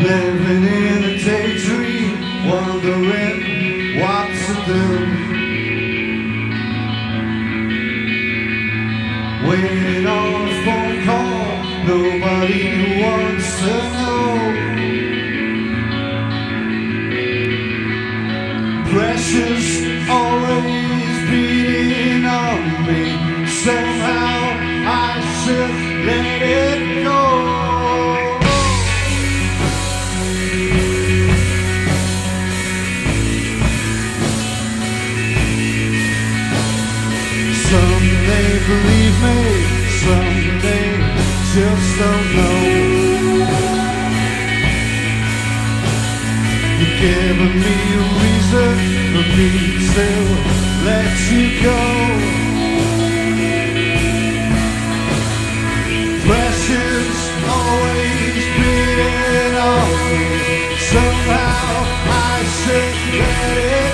Living in a daydream, wondering what to do. Waiting on a phone call, nobody wants to know. Just don't know. You've given me a reason for me to let you go. Pressure's always beating on me. Somehow I should let it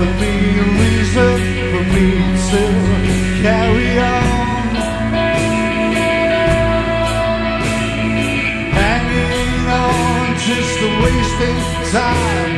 Given me a reason for me to carry on. Hanging on, just a wasting time.